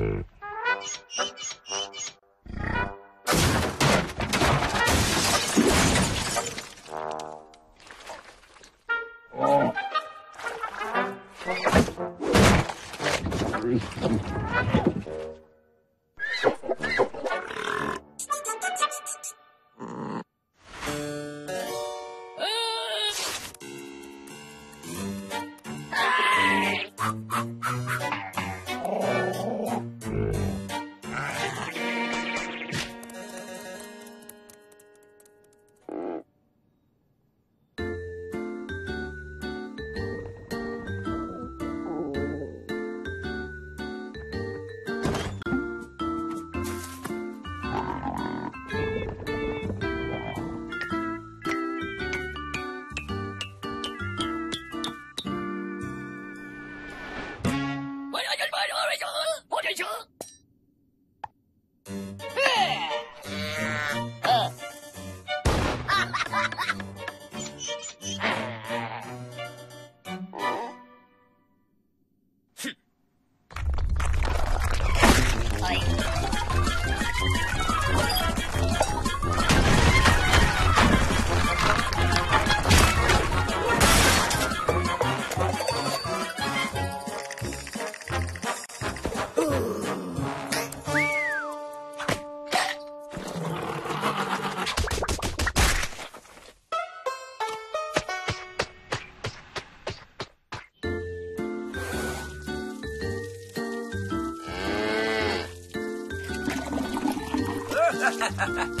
Oh. like. ハハハハ。